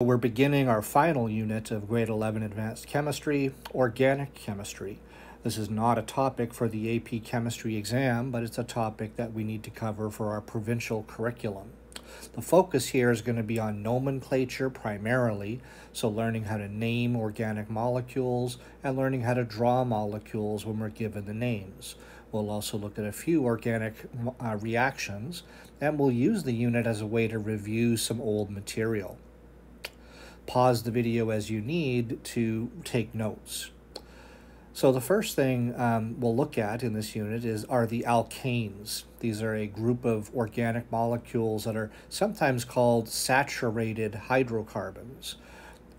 We're beginning our final unit of grade 11 advanced chemistry, organic chemistry. This is not a topic for the AP chemistry exam, but it's a topic that we need to cover for our provincial curriculum. The focus here is going to be on nomenclature primarily, so learning how to name organic molecules and learning how to draw molecules when we're given the names. We'll also look at a few organic uh, reactions, and we'll use the unit as a way to review some old material pause the video as you need to take notes. So the first thing um, we'll look at in this unit is are the alkanes. These are a group of organic molecules that are sometimes called saturated hydrocarbons.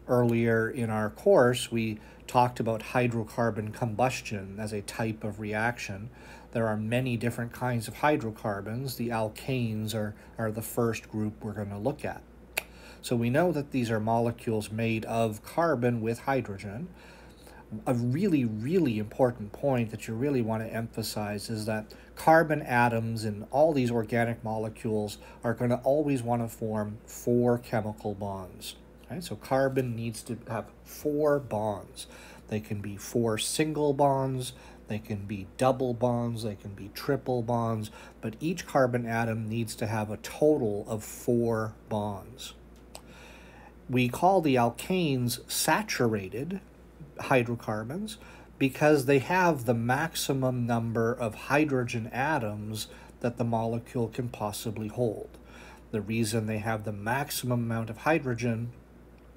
Earlier in our course, we talked about hydrocarbon combustion as a type of reaction. There are many different kinds of hydrocarbons. The alkanes are, are the first group we're going to look at. So we know that these are molecules made of carbon with hydrogen. A really, really important point that you really want to emphasize is that carbon atoms in all these organic molecules are going to always want to form four chemical bonds. Right? So carbon needs to have four bonds. They can be four single bonds, they can be double bonds, they can be triple bonds, but each carbon atom needs to have a total of four bonds we call the alkanes saturated hydrocarbons because they have the maximum number of hydrogen atoms that the molecule can possibly hold. The reason they have the maximum amount of hydrogen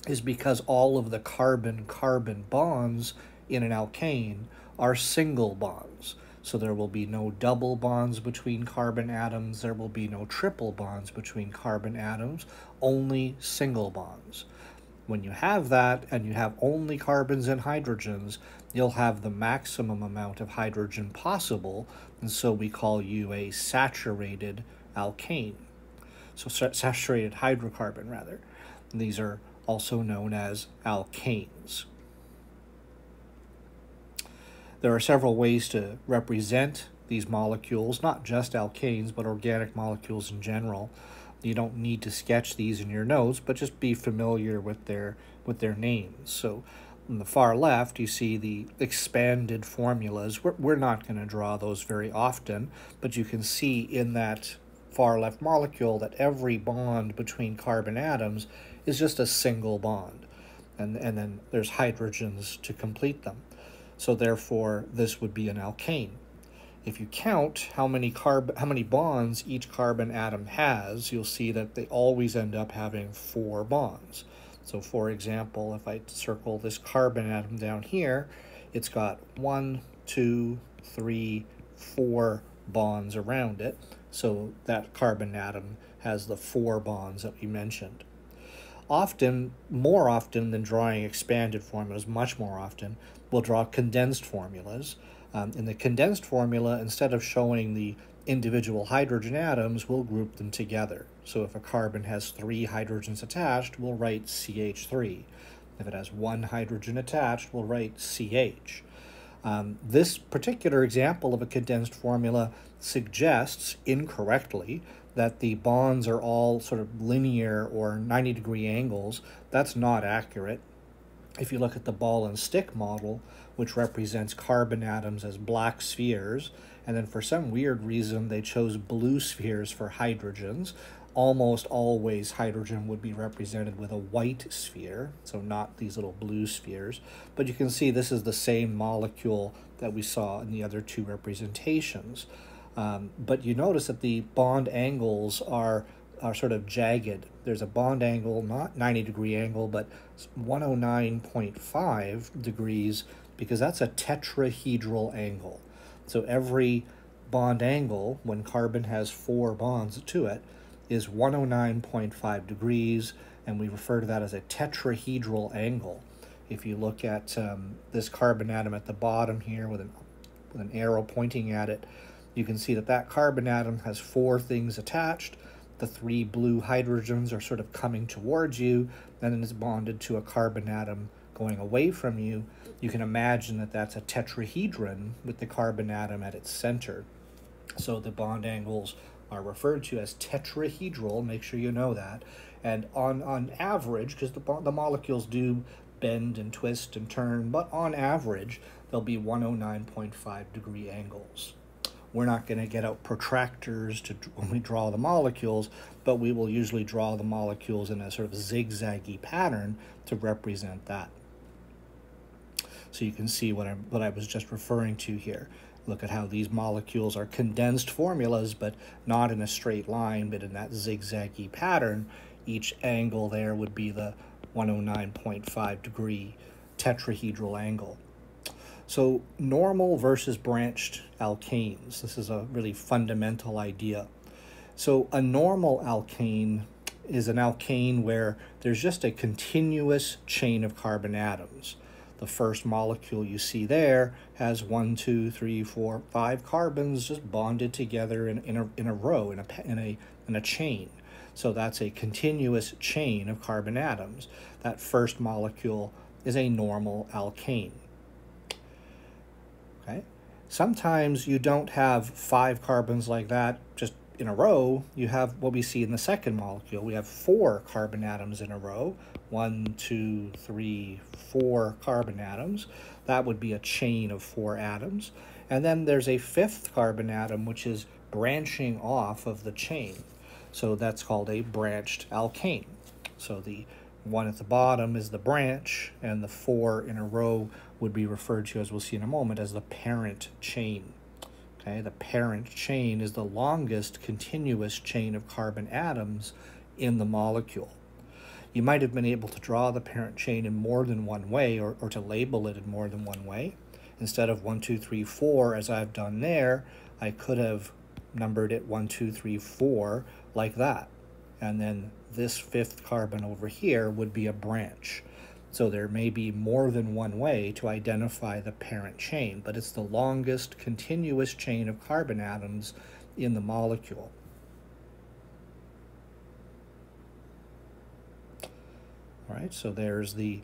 is because all of the carbon-carbon bonds in an alkane are single bonds. So there will be no double bonds between carbon atoms, there will be no triple bonds between carbon atoms, only single bonds. When you have that and you have only carbons and hydrogens, you'll have the maximum amount of hydrogen possible, and so we call you a saturated alkane. So saturated hydrocarbon, rather. And these are also known as alkanes. There are several ways to represent these molecules, not just alkanes, but organic molecules in general. You don't need to sketch these in your notes, but just be familiar with their with their names. So on the far left, you see the expanded formulas. We're, we're not going to draw those very often, but you can see in that far left molecule that every bond between carbon atoms is just a single bond. And, and then there's hydrogens to complete them. So therefore, this would be an alkane. If you count how many carb how many bonds each carbon atom has, you'll see that they always end up having four bonds. So for example, if I circle this carbon atom down here, it's got one, two, three, four bonds around it. So that carbon atom has the four bonds that we mentioned often, more often than drawing expanded formulas, much more often, we'll draw condensed formulas. Um, in the condensed formula, instead of showing the individual hydrogen atoms, we'll group them together. So if a carbon has three hydrogens attached, we'll write CH3. If it has one hydrogen attached, we'll write CH. Um, this particular example of a condensed formula suggests incorrectly that the bonds are all sort of linear or 90 degree angles. That's not accurate. If you look at the ball and stick model, which represents carbon atoms as black spheres, and then for some weird reason they chose blue spheres for hydrogens, almost always hydrogen would be represented with a white sphere, so not these little blue spheres. But you can see this is the same molecule that we saw in the other two representations. Um, but you notice that the bond angles are are sort of jagged. There's a bond angle, not 90 degree angle, but 109.5 degrees because that's a tetrahedral angle. So every bond angle, when carbon has four bonds to it, is 109.5 degrees, and we refer to that as a tetrahedral angle. If you look at um, this carbon atom at the bottom here with an, with an arrow pointing at it, you can see that that carbon atom has four things attached. The three blue hydrogens are sort of coming towards you, and then it's bonded to a carbon atom going away from you. You can imagine that that's a tetrahedron with the carbon atom at its center. So the bond angles are referred to as tetrahedral, make sure you know that, And on, on average, because the, the molecules do bend and twist and turn, but on average, they'll be 109.5 degree angles. We're not going to get out protractors to when we draw the molecules, but we will usually draw the molecules in a sort of zigzaggy pattern to represent that. So you can see what I, what I was just referring to here. Look at how these molecules are condensed formulas, but not in a straight line, but in that zigzaggy pattern. Each angle there would be the 109.5 degree tetrahedral angle. So normal versus branched alkanes. This is a really fundamental idea. So a normal alkane is an alkane where there's just a continuous chain of carbon atoms. The first molecule you see there has one, two, three, four, five carbons just bonded together in, in, a, in a row, in a, in, a, in a chain. So that's a continuous chain of carbon atoms. That first molecule is a normal alkane. Sometimes you don't have five carbons like that just in a row. You have what we see in the second molecule. We have four carbon atoms in a row. One, two, three, four carbon atoms. That would be a chain of four atoms. And then there's a fifth carbon atom which is branching off of the chain. So that's called a branched alkane. So the one at the bottom is the branch, and the four in a row would be referred to, as we'll see in a moment, as the parent chain. Okay, the parent chain is the longest continuous chain of carbon atoms in the molecule. You might have been able to draw the parent chain in more than one way or, or to label it in more than one way. Instead of 1, 2, 3, 4, as I've done there, I could have numbered it 1, 2, 3, 4 like that. And then this fifth carbon over here would be a branch. So there may be more than one way to identify the parent chain, but it's the longest continuous chain of carbon atoms in the molecule. All right, so there's the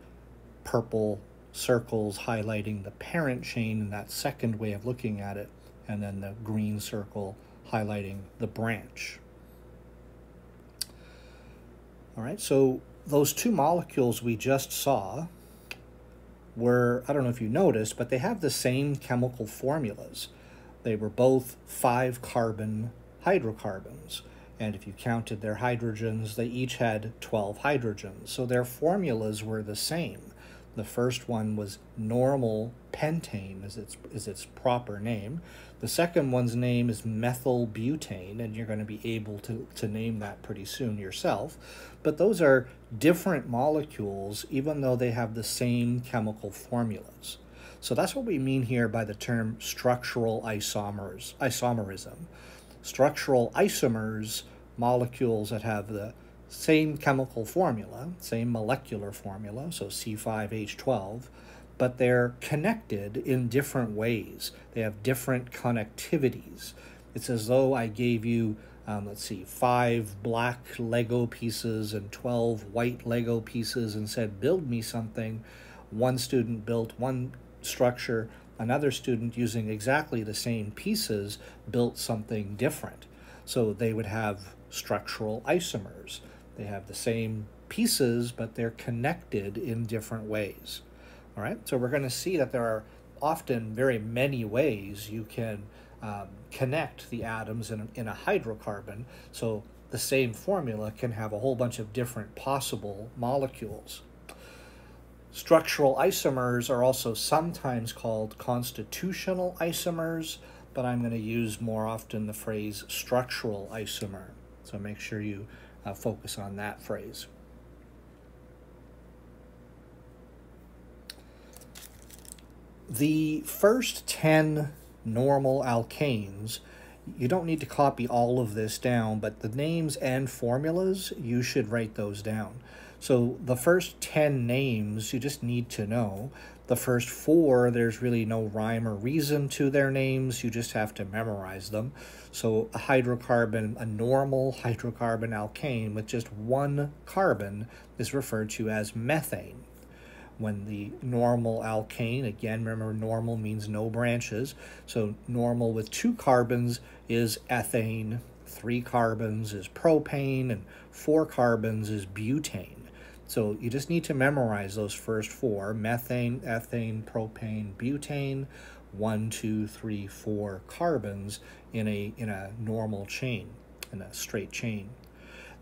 purple circles highlighting the parent chain in that second way of looking at it, and then the green circle highlighting the branch. All right, so those two molecules we just saw were, I don't know if you noticed, but they have the same chemical formulas. They were both five carbon hydrocarbons. And if you counted their hydrogens, they each had 12 hydrogens. So their formulas were the same. The first one was normal pentane, is its, is its proper name. The second one's name is methyl butane, and you're going to be able to, to name that pretty soon yourself. But those are different molecules, even though they have the same chemical formulas. So that's what we mean here by the term structural isomers, isomerism. Structural isomers, molecules that have the same chemical formula, same molecular formula, so C5H12, but they're connected in different ways. They have different connectivities. It's as though I gave you, um, let's see, five black Lego pieces and 12 white Lego pieces and said, build me something. One student built one structure, another student using exactly the same pieces built something different. So they would have structural isomers. They have the same pieces, but they're connected in different ways. All right, so we're going to see that there are often very many ways you can um, connect the atoms in in a hydrocarbon. So the same formula can have a whole bunch of different possible molecules. Structural isomers are also sometimes called constitutional isomers, but I'm going to use more often the phrase structural isomer. So make sure you uh, focus on that phrase. The first 10 normal alkanes, you don't need to copy all of this down, but the names and formulas, you should write those down. So the first 10 names you just need to know. The first four, there's really no rhyme or reason to their names. You just have to memorize them. So a hydrocarbon, a normal hydrocarbon alkane with just one carbon is referred to as methane. When the normal alkane, again, remember normal means no branches, so normal with two carbons is ethane, three carbons is propane, and four carbons is butane. So you just need to memorize those first four methane, ethane, propane, butane, one, two, three, four carbons in a, in a normal chain, in a straight chain.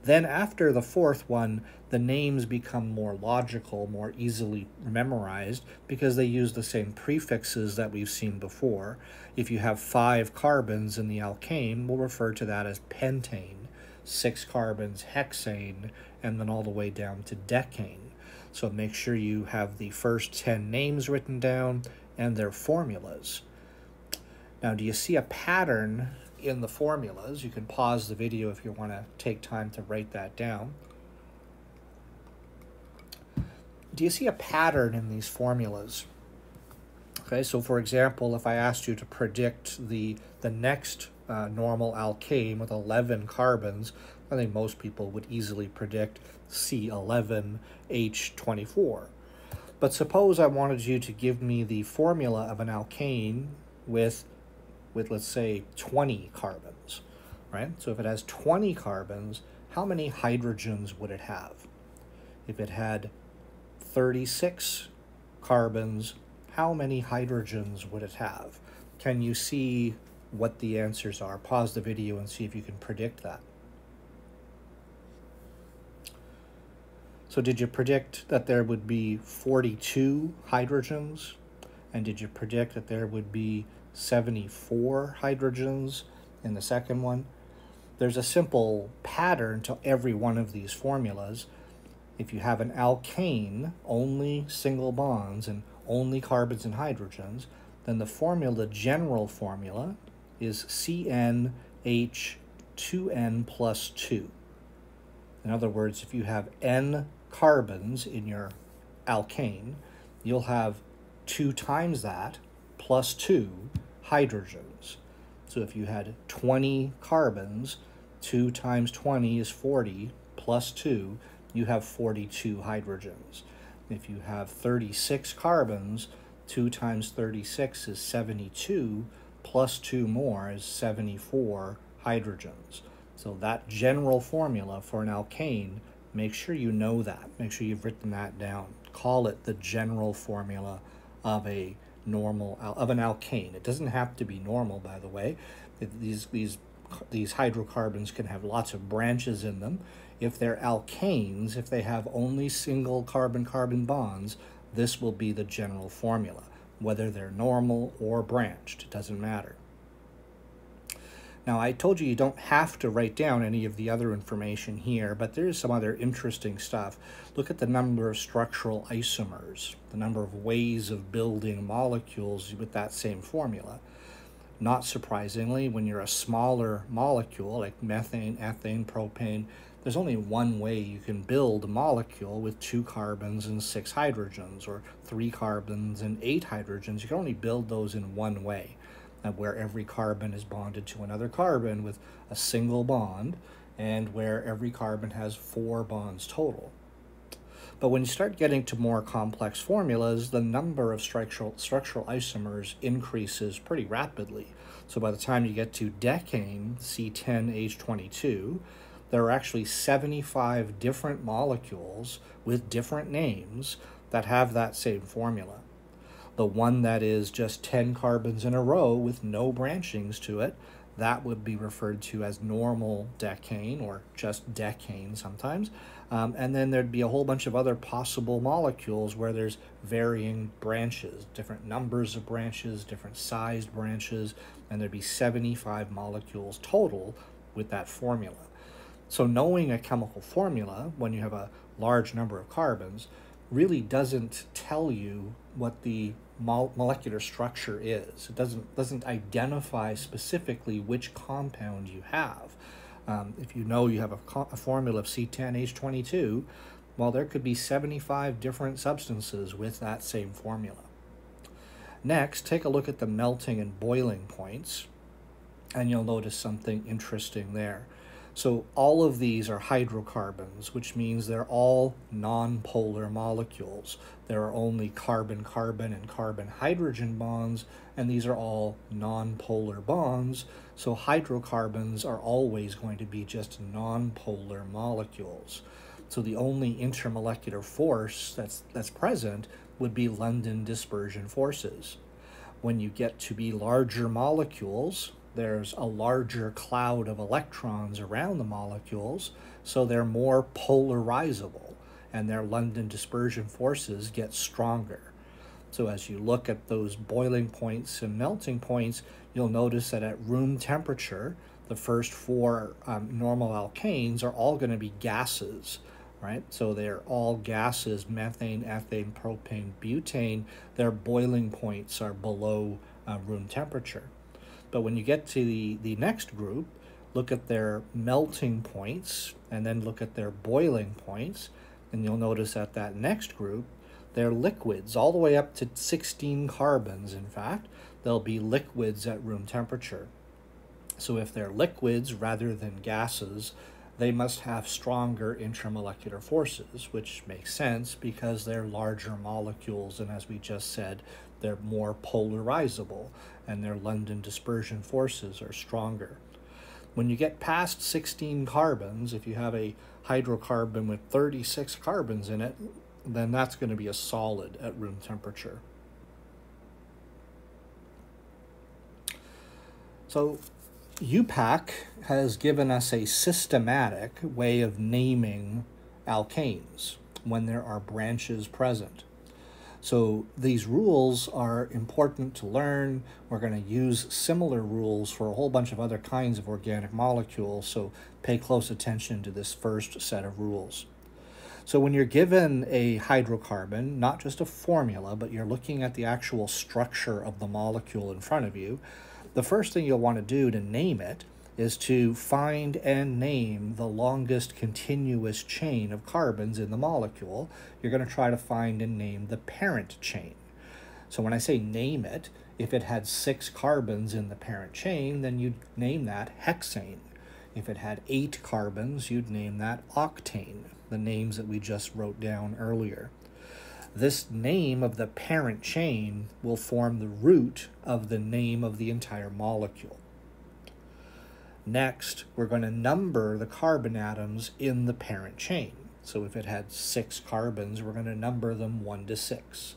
Then after the fourth one, the names become more logical, more easily memorized because they use the same prefixes that we've seen before. If you have five carbons in the alkane, we'll refer to that as pentane. Six carbons, hexane, and then all the way down to decane. So make sure you have the first 10 names written down and their formulas. Now, do you see a pattern in the formulas. You can pause the video if you want to take time to write that down. Do you see a pattern in these formulas? Okay, so for example, if I asked you to predict the, the next uh, normal alkane with 11 carbons, I think most people would easily predict C11H24. But suppose I wanted you to give me the formula of an alkane with with, let's say, 20 carbons, right? So if it has 20 carbons, how many hydrogens would it have? If it had 36 carbons, how many hydrogens would it have? Can you see what the answers are? Pause the video and see if you can predict that. So did you predict that there would be 42 hydrogens? And did you predict that there would be 74 hydrogens in the second one. There's a simple pattern to every one of these formulas. If you have an alkane, only single bonds and only carbons and hydrogens, then the formula, general formula, is CnH2n plus 2. In other words, if you have n carbons in your alkane, you'll have 2 times that plus 2 hydrogens. So if you had 20 carbons, 2 times 20 is 40, plus 2, you have 42 hydrogens. If you have 36 carbons, 2 times 36 is 72, plus 2 more is 74 hydrogens. So that general formula for an alkane, make sure you know that. Make sure you've written that down. Call it the general formula of a normal of an alkane. It doesn't have to be normal, by the way. These these these hydrocarbons can have lots of branches in them. If they're alkanes, if they have only single carbon-carbon bonds, this will be the general formula. Whether they're normal or branched, it doesn't matter. Now, I told you you don't have to write down any of the other information here, but there's some other interesting stuff. Look at the number of structural isomers, the number of ways of building molecules with that same formula. Not surprisingly, when you're a smaller molecule like methane, ethane, propane, there's only one way you can build a molecule with two carbons and six hydrogens, or three carbons and eight hydrogens. You can only build those in one way where every carbon is bonded to another carbon with a single bond, and where every carbon has four bonds total. But when you start getting to more complex formulas, the number of structural, structural isomers increases pretty rapidly. So by the time you get to decane, C10H22, there are actually 75 different molecules with different names that have that same formula. The one that is just 10 carbons in a row with no branchings to it, that would be referred to as normal decane or just decane sometimes. Um, and then there'd be a whole bunch of other possible molecules where there's varying branches, different numbers of branches, different sized branches, and there'd be 75 molecules total with that formula. So knowing a chemical formula when you have a large number of carbons really doesn't tell you what the molecular structure is. It doesn't, doesn't identify specifically which compound you have. Um, if you know you have a, a formula of C10H22, well, there could be 75 different substances with that same formula. Next, take a look at the melting and boiling points, and you'll notice something interesting there. So all of these are hydrocarbons, which means they're all nonpolar molecules. There are only carbon-carbon and carbon-hydrogen bonds, and these are all nonpolar bonds. So hydrocarbons are always going to be just nonpolar molecules. So the only intermolecular force that's, that's present would be London dispersion forces. When you get to be larger molecules, there's a larger cloud of electrons around the molecules, so they're more polarizable, and their London dispersion forces get stronger. So as you look at those boiling points and melting points, you'll notice that at room temperature, the first four um, normal alkanes are all going to be gases, right? So they're all gases, methane, ethane, propane, butane. Their boiling points are below uh, room temperature. But when you get to the, the next group, look at their melting points and then look at their boiling points, and you'll notice at that next group, they're liquids, all the way up to 16 carbons, in fact. They'll be liquids at room temperature. So if they're liquids rather than gases, they must have stronger intramolecular forces, which makes sense because they're larger molecules, and as we just said, they're more polarizable and their London dispersion forces are stronger. When you get past 16 carbons, if you have a hydrocarbon with 36 carbons in it, then that's going to be a solid at room temperature. So IUPAC has given us a systematic way of naming alkanes when there are branches present. So these rules are important to learn. We're going to use similar rules for a whole bunch of other kinds of organic molecules, so pay close attention to this first set of rules. So when you're given a hydrocarbon, not just a formula, but you're looking at the actual structure of the molecule in front of you, the first thing you'll want to do to name it is to find and name the longest continuous chain of carbons in the molecule. You're going to try to find and name the parent chain. So when I say name it, if it had six carbons in the parent chain, then you'd name that hexane. If it had eight carbons, you'd name that octane, the names that we just wrote down earlier. This name of the parent chain will form the root of the name of the entire molecule. Next, we're going to number the carbon atoms in the parent chain. So if it had six carbons, we're going to number them one to six.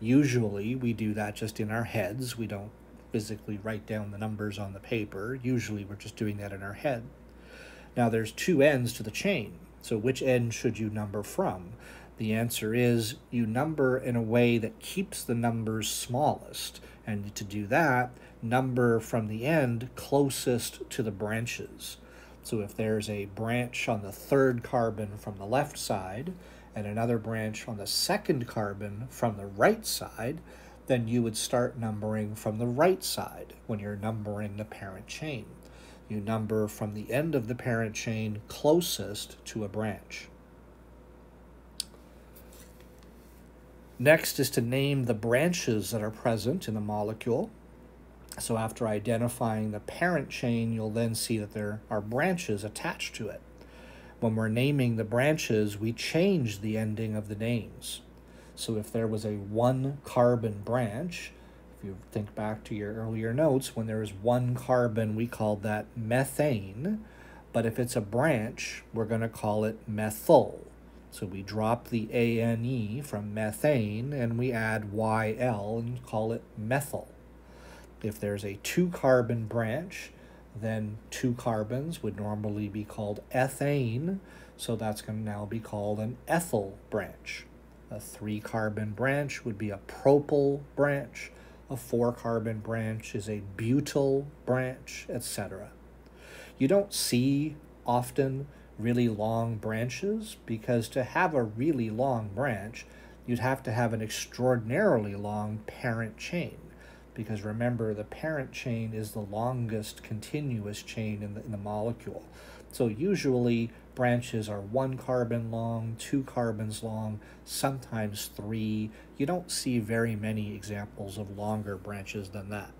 Usually we do that just in our heads. We don't physically write down the numbers on the paper. Usually we're just doing that in our head. Now there's two ends to the chain. So which end should you number from? The answer is you number in a way that keeps the numbers smallest. And to do that, number from the end closest to the branches. So if there's a branch on the third carbon from the left side and another branch on the second carbon from the right side, then you would start numbering from the right side when you're numbering the parent chain. You number from the end of the parent chain closest to a branch. Next is to name the branches that are present in the molecule. So after identifying the parent chain, you'll then see that there are branches attached to it. When we're naming the branches, we change the ending of the names. So if there was a one carbon branch, if you think back to your earlier notes, when there is one carbon, we called that methane. But if it's a branch, we're going to call it methyl. So we drop the ANE from methane and we add YL and call it methyl. If there's a two carbon branch, then two carbons would normally be called ethane, so that's going to now be called an ethyl branch. A three carbon branch would be a propyl branch, a four carbon branch is a butyl branch, etc. You don't see often really long branches because to have a really long branch, you'd have to have an extraordinarily long parent chain because remember the parent chain is the longest continuous chain in the, in the molecule. So usually branches are one carbon long, two carbons long, sometimes three. You don't see very many examples of longer branches than that.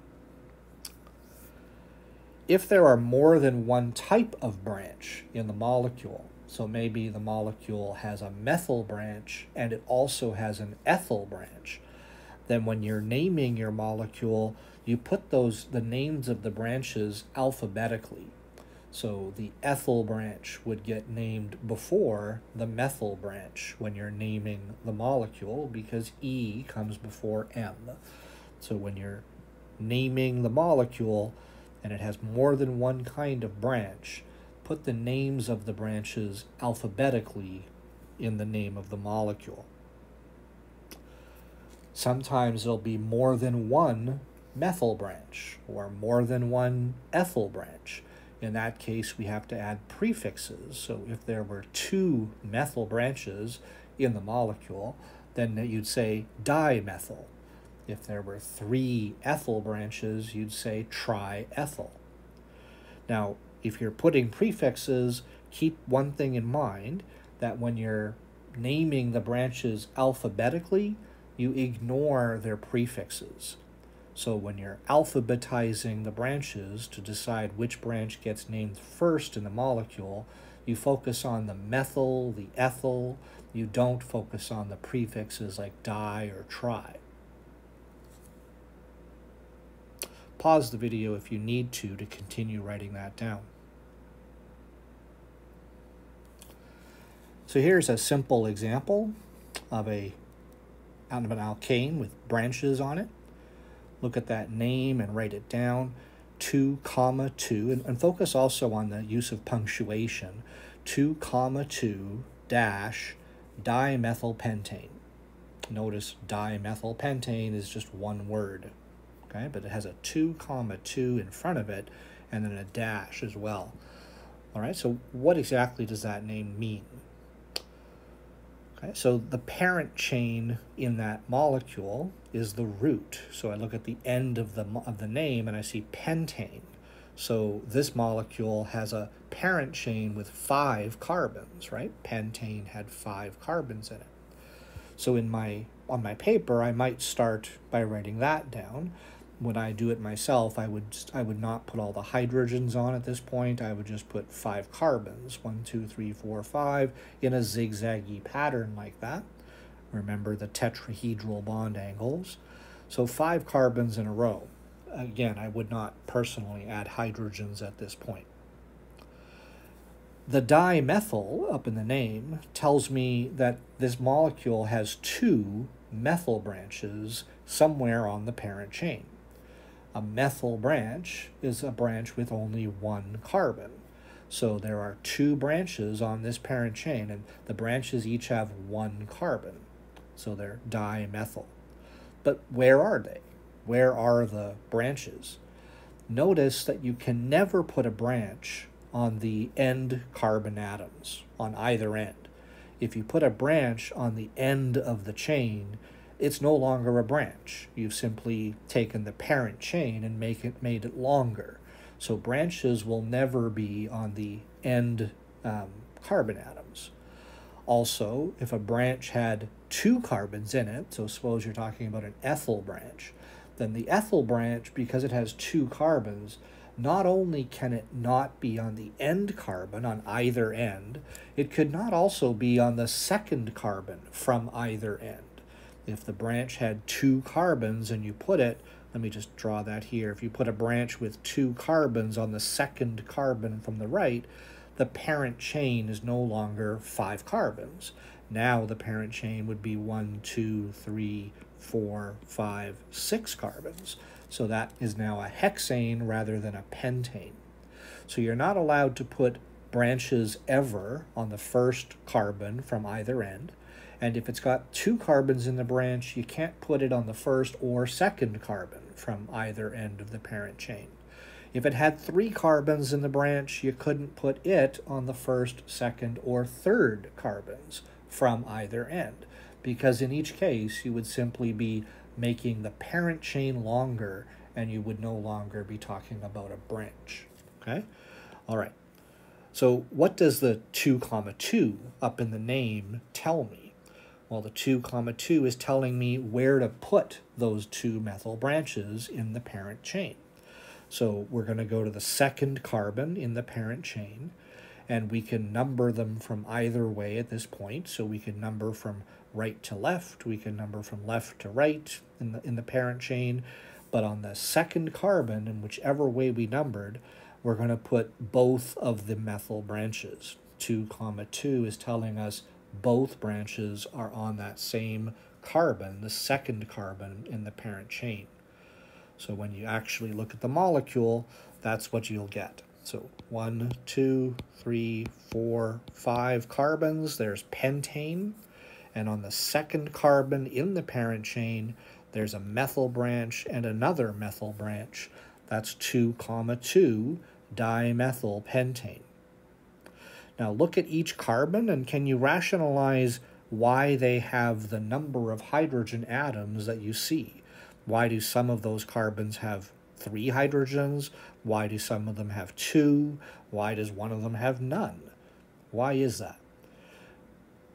if there are more than one type of branch in the molecule, so maybe the molecule has a methyl branch and it also has an ethyl branch, then when you're naming your molecule, you put those the names of the branches alphabetically. So the ethyl branch would get named before the methyl branch when you're naming the molecule because E comes before M. So when you're naming the molecule and it has more than one kind of branch, put the names of the branches alphabetically in the name of the molecule. Sometimes there'll be more than one methyl branch or more than one ethyl branch. In that case, we have to add prefixes. So if there were two methyl branches in the molecule, then you'd say dimethyl. If there were three ethyl branches, you'd say triethyl. Now, if you're putting prefixes, keep one thing in mind that when you're naming the branches alphabetically, you ignore their prefixes. So when you're alphabetizing the branches to decide which branch gets named first in the molecule, you focus on the methyl, the ethyl, you don't focus on the prefixes like di or tri. Pause the video if you need to to continue writing that down. So here's a simple example of a out of an alkane with branches on it. Look at that name and write it down. 2 comma 2 and, and focus also on the use of punctuation. 2 comma 2 dash dimethylpentane. Notice dimethylpentane is just one word okay? But it has a 2 comma 2 in front of it and then a dash as well. All right so what exactly does that name mean Okay, so the parent chain in that molecule is the root. So I look at the end of the, of the name and I see pentane. So this molecule has a parent chain with five carbons, right? Pentane had five carbons in it. So in my on my paper, I might start by writing that down when I do it myself, I would I would not put all the hydrogens on at this point. I would just put five carbons, one, two, three, four, five, in a zigzaggy pattern like that. Remember the tetrahedral bond angles. So five carbons in a row. Again, I would not personally add hydrogens at this point. The dimethyl up in the name tells me that this molecule has two methyl branches somewhere on the parent chain. A methyl branch is a branch with only one carbon. So there are two branches on this parent chain, and the branches each have one carbon. So they're dimethyl. But where are they? Where are the branches? Notice that you can never put a branch on the end carbon atoms, on either end. If you put a branch on the end of the chain, it's no longer a branch. You've simply taken the parent chain and make it made it longer. So branches will never be on the end um, carbon atoms. Also, if a branch had two carbons in it, so suppose you're talking about an ethyl branch, then the ethyl branch, because it has two carbons, not only can it not be on the end carbon on either end, it could not also be on the second carbon from either end if the branch had two carbons and you put it, let me just draw that here. If you put a branch with two carbons on the second carbon from the right, the parent chain is no longer five carbons. Now the parent chain would be one, two, three, four, five, six carbons. So that is now a hexane rather than a pentane. So you're not allowed to put branches ever on the first carbon from either end. And if it's got two carbons in the branch, you can't put it on the first or second carbon from either end of the parent chain. If it had three carbons in the branch, you couldn't put it on the first, second, or third carbons from either end, because in each case you would simply be making the parent chain longer and you would no longer be talking about a branch. Okay? All right. So what does the 2 comma 2 up in the name tell me? Well, the 2 comma 2 is telling me where to put those two methyl branches in the parent chain. So we're going to go to the second carbon in the parent chain, and we can number them from either way at this point. So we can number from right to left, we can number from left to right in the, in the parent chain, but on the second carbon, in whichever way we numbered, we're going to put both of the methyl branches. 2 comma 2 is telling us both branches are on that same carbon, the second carbon in the parent chain. So when you actually look at the molecule, that's what you'll get. So one, two, three, four, five carbons. There's pentane. And on the second carbon in the parent chain, there's a methyl branch and another methyl branch. That's 2 comma 2 dimethyl pentane. Now look at each carbon and can you rationalize why they have the number of hydrogen atoms that you see? Why do some of those carbons have three hydrogens? Why do some of them have two? Why does one of them have none? Why is that?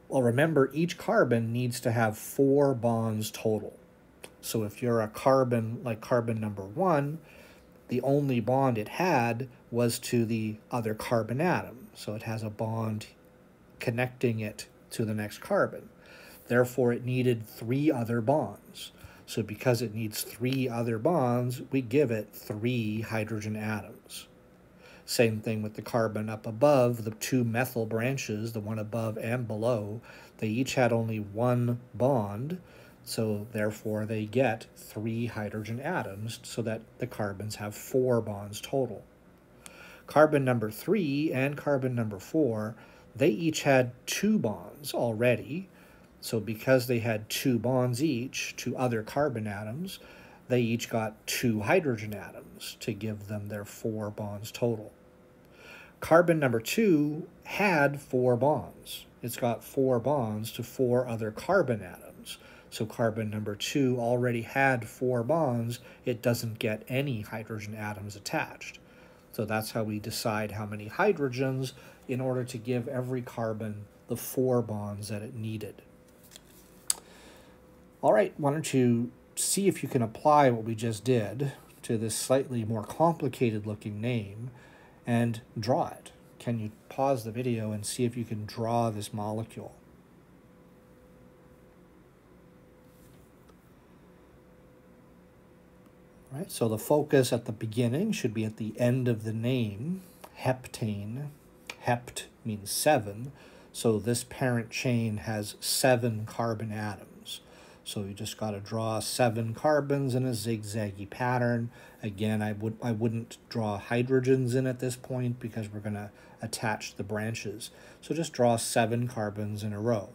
Well, remember, each carbon needs to have four bonds total. So if you're a carbon like carbon number one, the only bond it had was to the other carbon atom. So it has a bond connecting it to the next carbon. Therefore, it needed three other bonds. So because it needs three other bonds, we give it three hydrogen atoms. Same thing with the carbon up above, the two methyl branches, the one above and below, they each had only one bond, so therefore they get three hydrogen atoms so that the carbons have four bonds total. Carbon number three and carbon number four, they each had two bonds already. So because they had two bonds each to other carbon atoms, they each got two hydrogen atoms to give them their four bonds total. Carbon number two had four bonds. It's got four bonds to four other carbon atoms. So carbon number two already had four bonds. It doesn't get any hydrogen atoms attached. So that's how we decide how many hydrogens in order to give every carbon the four bonds that it needed. All right, why don't you see if you can apply what we just did to this slightly more complicated looking name and draw it. Can you pause the video and see if you can draw this molecule? Right, so the focus at the beginning should be at the end of the name, heptane. Hept means seven, so this parent chain has seven carbon atoms. So you just got to draw seven carbons in a zigzaggy pattern. Again, I, would, I wouldn't draw hydrogens in at this point because we're going to attach the branches. So just draw seven carbons in a row.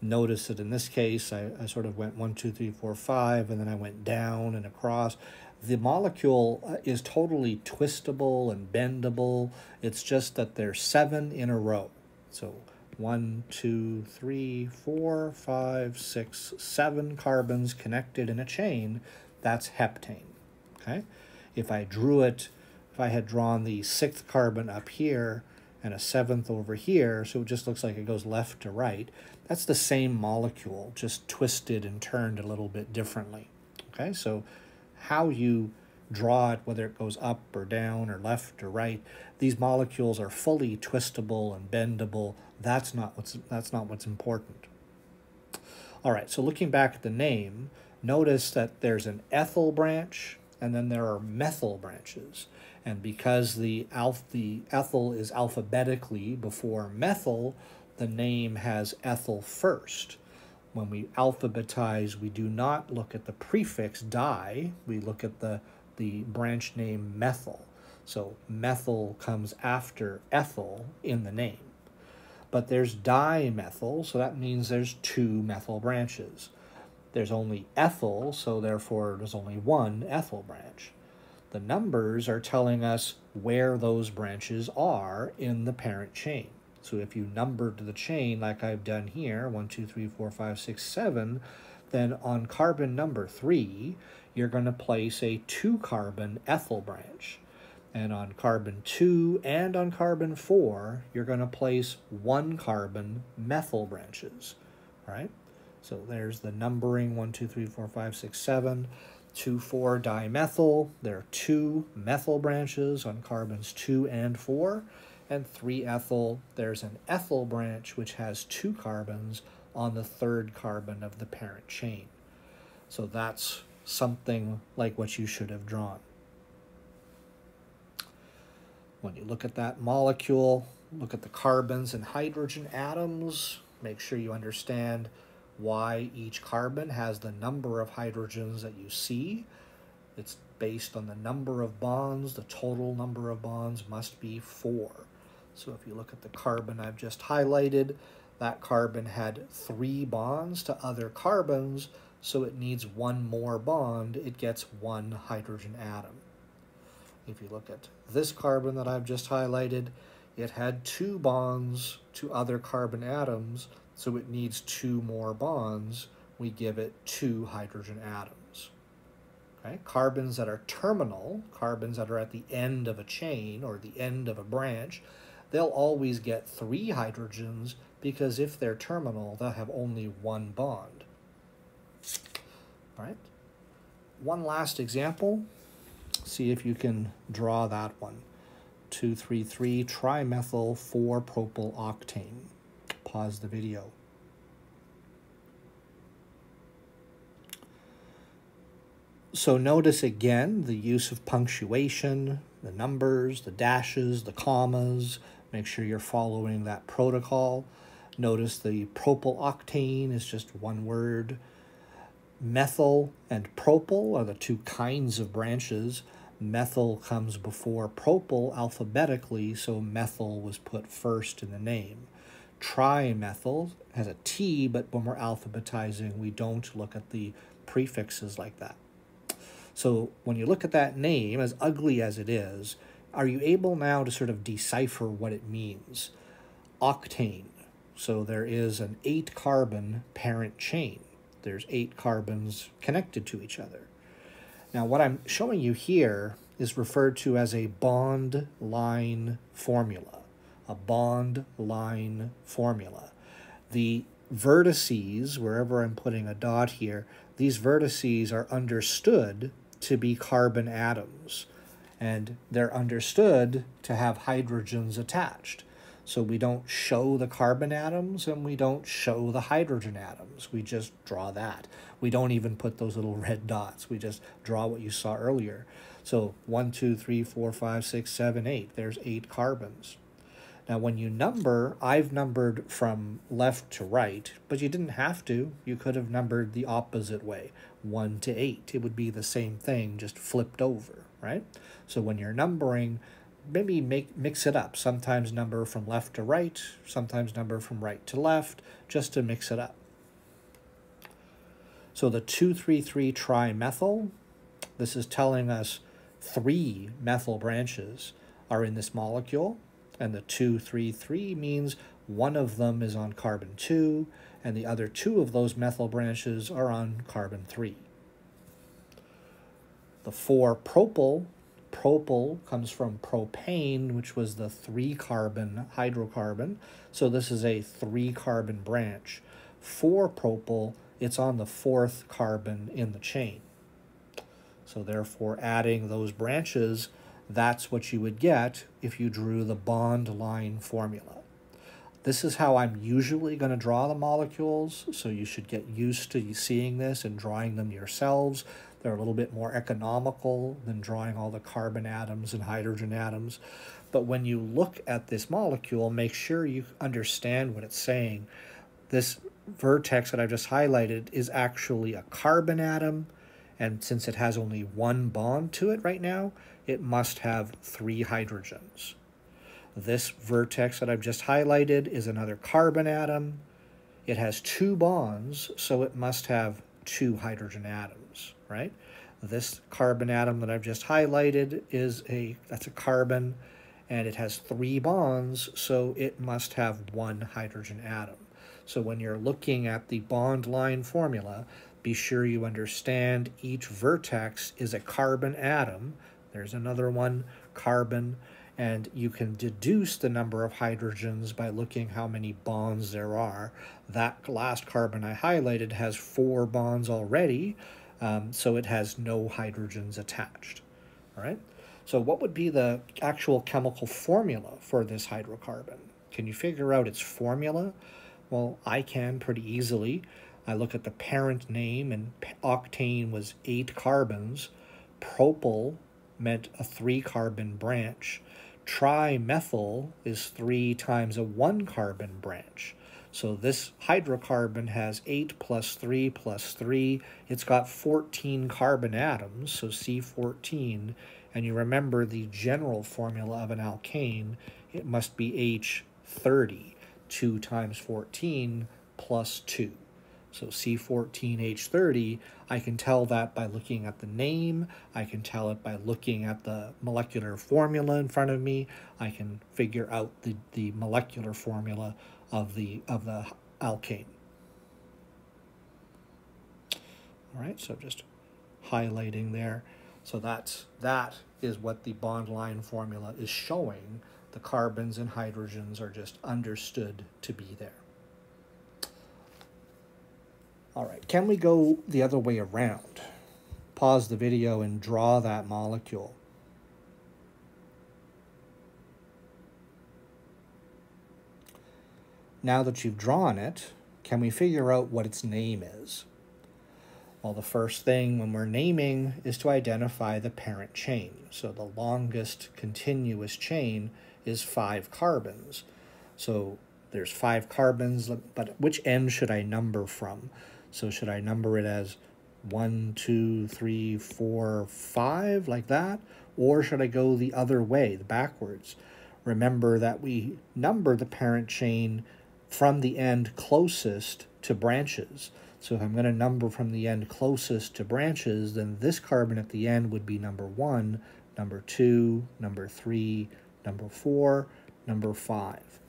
Notice that in this case, I, I sort of went one, two, three, four, five, and then I went down and across the molecule uh, is totally twistable and bendable. It's just that there's seven in a row. So one, two, three, four, five, six, seven carbons connected in a chain. That's heptane. Okay. If I drew it, if I had drawn the sixth carbon up here and a seventh over here, so it just looks like it goes left to right, that's the same molecule, just twisted and turned a little bit differently. Okay, so how you draw it, whether it goes up or down or left or right. These molecules are fully twistable and bendable. That's not what's, that's not what's important. All right, so looking back at the name, notice that there's an ethyl branch and then there are methyl branches. And because the, alpha, the ethyl is alphabetically before methyl, the name has ethyl first when we alphabetize, we do not look at the prefix di, we look at the, the branch name methyl. So methyl comes after ethyl in the name. But there's dimethyl, so that means there's two methyl branches. There's only ethyl, so therefore there's only one ethyl branch. The numbers are telling us where those branches are in the parent chain. So if you numbered the chain like I've done here, 1, 2, 3, 4, 5, 6, 7, then on carbon number 3, you're going to place a 2-carbon ethyl branch. And on carbon 2 and on carbon 4, you're going to place 1-carbon methyl branches, right? So there's the numbering, 1, 2, 3, 4, 5, 6, 7. 2,4-dimethyl, there are two methyl branches on carbons 2 and 4. And 3-ethyl, there's an ethyl branch which has two carbons on the third carbon of the parent chain. So that's something like what you should have drawn. When you look at that molecule, look at the carbons and hydrogen atoms, make sure you understand why each carbon has the number of hydrogens that you see. It's based on the number of bonds. The total number of bonds must be four. So if you look at the carbon I've just highlighted, that carbon had three bonds to other carbons, so it needs one more bond. It gets one hydrogen atom. If you look at this carbon that I've just highlighted, it had two bonds to other carbon atoms, so it needs two more bonds. We give it two hydrogen atoms. Okay? Carbons that are terminal, carbons that are at the end of a chain or the end of a branch, they'll always get three hydrogens because if they're terminal, they'll have only one bond. All right? One last example see if you can draw that one. 233 trimethyl 4 propyl octane. Pause the video. So notice again the use of punctuation, the numbers, the dashes, the commas. Make sure you're following that protocol. Notice the propyl octane is just one word. Methyl and propyl are the two kinds of branches methyl comes before propyl alphabetically, so methyl was put first in the name. Trimethyl has a T, but when we're alphabetizing, we don't look at the prefixes like that. So when you look at that name, as ugly as it is, are you able now to sort of decipher what it means? Octane. So there is an eight carbon parent chain. There's eight carbons connected to each other. Now, what I'm showing you here is referred to as a bond line formula, a bond line formula. The vertices, wherever I'm putting a dot here, these vertices are understood to be carbon atoms, and they're understood to have hydrogens attached. So we don't show the carbon atoms and we don't show the hydrogen atoms. We just draw that. We don't even put those little red dots. We just draw what you saw earlier. So one, two, three, four, five, six, seven, eight. There's eight carbons. Now when you number, I've numbered from left to right, but you didn't have to. You could have numbered the opposite way, 1 to 8. It would be the same thing, just flipped over, right? So when you're numbering, maybe make mix it up. Sometimes number from left to right, sometimes number from right to left, just to mix it up. So the 233 trimethyl, this is telling us three methyl branches are in this molecule, and the 233 means one of them is on carbon 2, and the other two of those methyl branches are on carbon 3. The 4-propyl propyl comes from propane, which was the three carbon hydrocarbon. So this is a three carbon branch. For propyl, it's on the fourth carbon in the chain. So therefore, adding those branches, that's what you would get if you drew the bond line formula. This is how I'm usually going to draw the molecules, so you should get used to seeing this and drawing them yourselves. They're a little bit more economical than drawing all the carbon atoms and hydrogen atoms. But when you look at this molecule, make sure you understand what it's saying. This vertex that I've just highlighted is actually a carbon atom, and since it has only one bond to it right now, it must have three hydrogens. This vertex that I've just highlighted is another carbon atom. It has two bonds, so it must have two hydrogen atoms, right? This carbon atom that I've just highlighted is a, that's a carbon, and it has three bonds, so it must have one hydrogen atom. So when you're looking at the bond line formula, be sure you understand each vertex is a carbon atom. There's another one, carbon, and you can deduce the number of hydrogens by looking how many bonds there are. That last carbon I highlighted has four bonds already. Um, so it has no hydrogens attached. All right. So what would be the actual chemical formula for this hydrocarbon? Can you figure out its formula? Well, I can pretty easily. I look at the parent name, and octane was eight carbons. Propyl meant a three carbon branch. Trimethyl is three times a one carbon branch. So this hydrocarbon has 8 plus 3 plus 3. It's got 14 carbon atoms, so C14. And you remember the general formula of an alkane, it must be H30. 2 times 14 plus 2. So C14H30, I can tell that by looking at the name. I can tell it by looking at the molecular formula in front of me. I can figure out the, the molecular formula of the, of the alkane. All right, so just highlighting there. So that's, that is what the bond line formula is showing. The carbons and hydrogens are just understood to be there. All right, can we go the other way around? Pause the video and draw that molecule. Now that you've drawn it, can we figure out what its name is? Well, the first thing when we're naming is to identify the parent chain. So the longest continuous chain is five carbons. So there's five carbons, but which end should I number from? So should I number it as one, two, three, four, five, like that? Or should I go the other way, the backwards? Remember that we number the parent chain from the end closest to branches. So if I'm going to number from the end closest to branches, then this carbon at the end would be number one, number two, number three, number four, number five.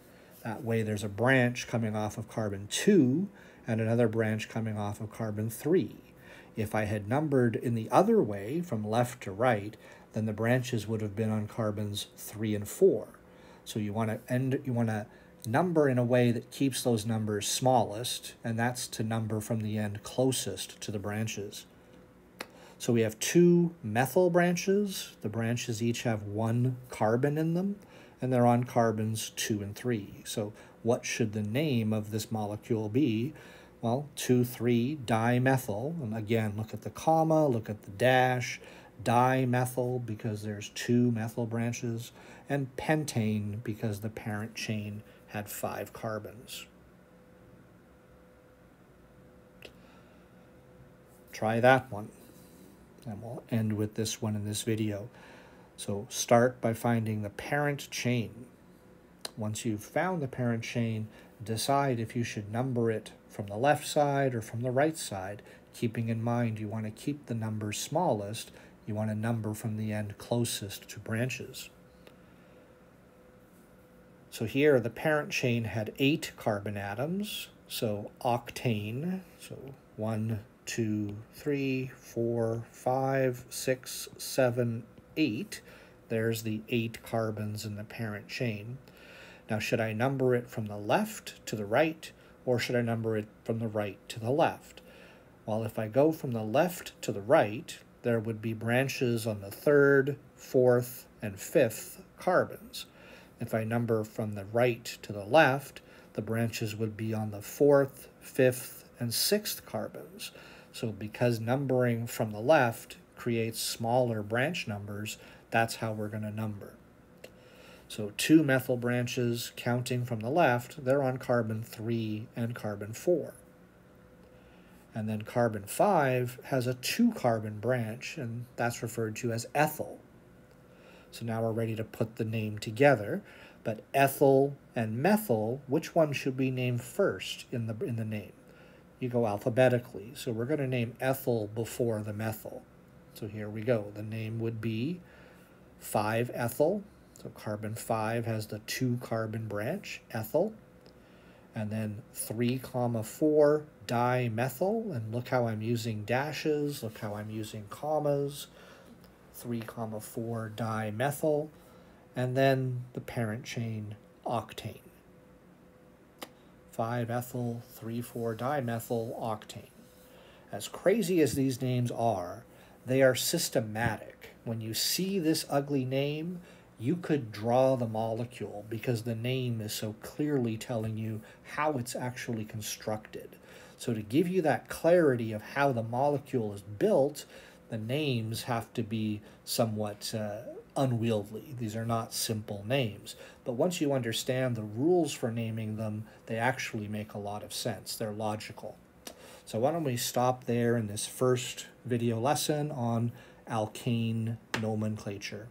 That way there's a branch coming off of carbon two and another branch coming off of carbon three. If I had numbered in the other way, from left to right, then the branches would have been on carbons three and four. So you want to end, you want to number in a way that keeps those numbers smallest, and that's to number from the end closest to the branches. So we have two methyl branches. The branches each have one carbon in them, and they're on carbons two and three. So what should the name of this molecule be? Well, 2,3-dimethyl, and again, look at the comma, look at the dash, dimethyl because there's two methyl branches, and pentane because the parent chain had five carbons. Try that one. And we'll end with this one in this video. So start by finding the parent chain. Once you've found the parent chain, decide if you should number it from the left side or from the right side, keeping in mind you want to keep the numbers smallest. You want to number from the end closest to branches. So here the parent chain had eight carbon atoms, so octane, so one, two, three, four, five, six, seven, eight. There's the eight carbons in the parent chain. Now, should I number it from the left to the right, or should I number it from the right to the left? Well, if I go from the left to the right, there would be branches on the third, fourth, and fifth carbons. If I number from the right to the left, the branches would be on the fourth, fifth, and sixth carbons. So because numbering from the left creates smaller branch numbers, that's how we're going to number. So two methyl branches counting from the left, they're on carbon 3 and carbon 4. And then carbon 5 has a two carbon branch, and that's referred to as ethyl. So now we're ready to put the name together. But ethyl and methyl, which one should we name first in the, in the name? You go alphabetically. So we're going to name ethyl before the methyl. So here we go. The name would be 5-ethyl. So carbon 5 has the 2 carbon branch, ethyl. And then 3 comma 4 dimethyl. And look how I'm using dashes. Look how I'm using commas. 3 comma 4 dimethyl, and then the parent chain octane. 5 ethyl 3 4 dimethyl octane. As crazy as these names are, they are systematic. When you see this ugly name, you could draw the molecule because the name is so clearly telling you how it's actually constructed. So, to give you that clarity of how the molecule is built, the names have to be somewhat uh, unwieldy. These are not simple names. But once you understand the rules for naming them, they actually make a lot of sense. They're logical. So why don't we stop there in this first video lesson on alkane nomenclature.